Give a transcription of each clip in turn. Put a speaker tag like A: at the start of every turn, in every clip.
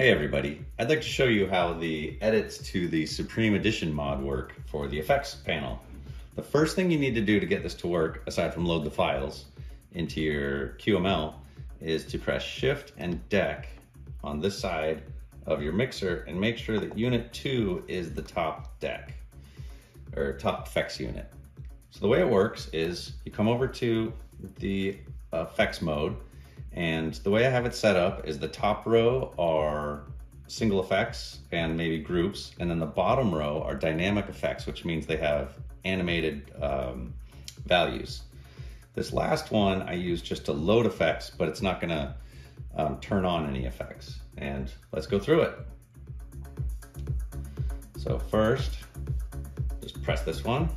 A: Hey everybody, I'd like to show you how the edits to the Supreme Edition mod work for the effects panel. The first thing you need to do to get this to work, aside from load the files into your QML, is to press Shift and Deck on this side of your mixer and make sure that unit 2 is the top deck, or top effects unit. So the way it works is you come over to the effects mode, and the way I have it set up is the top row are single effects and maybe groups, and then the bottom row are dynamic effects, which means they have animated um, values. This last one I use just to load effects, but it's not gonna um, turn on any effects. And let's go through it. So first, just press this one.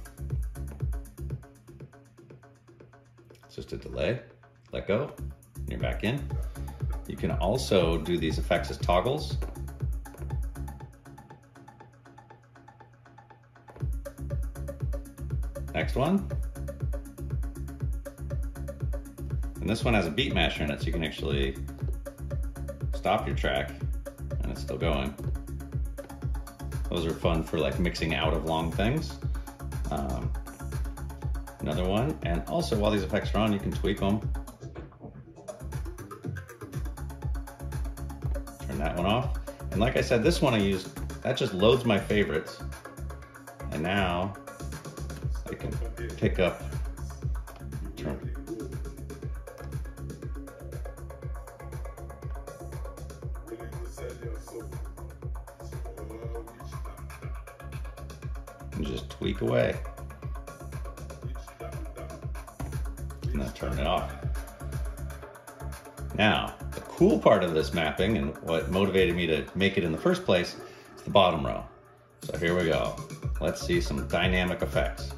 A: It's just a delay, let go back in. You can also do these effects as toggles. Next one. And this one has a beat masher in it, so you can actually stop your track and it's still going. Those are fun for like mixing out of long things. Um, another one, and also while these effects are on, you can tweak them that one off. And like I said, this one I use, that just loads my favorites. And now I can pick up, turn. And just tweak away. And then turn it off. Now, the cool part of this mapping and what motivated me to make it in the first place is the bottom row. So here we go. Let's see some dynamic effects.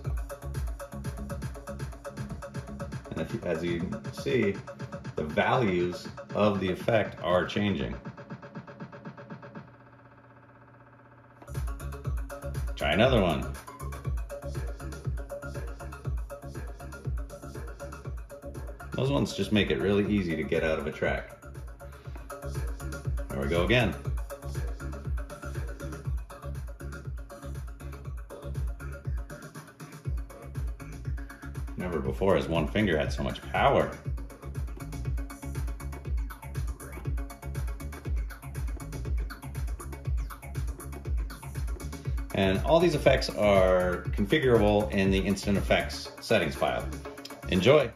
A: And as you see, the values of the effect are changing. Try another one. Those ones just make it really easy to get out of a track. There we go again. Never before has one finger had so much power. And all these effects are configurable in the Instant Effects settings file. Enjoy!